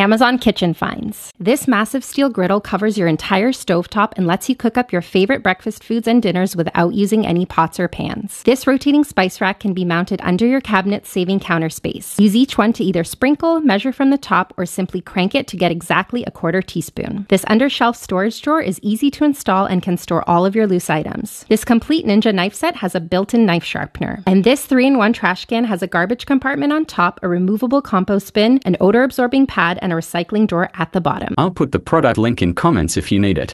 Amazon Kitchen Finds. This massive steel griddle covers your entire stovetop and lets you cook up your favorite breakfast foods and dinners without using any pots or pans. This rotating spice rack can be mounted under your cabinet, saving counter space. Use each one to either sprinkle, measure from the top, or simply crank it to get exactly a quarter teaspoon. This undershelf storage drawer is easy to install and can store all of your loose items. This complete Ninja knife set has a built-in knife sharpener. And this 3-in-1 trash can has a garbage compartment on top, a removable compost bin, an odor-absorbing pad, and a recycling drawer at the bottom. I'll put the product link in comments if you need it.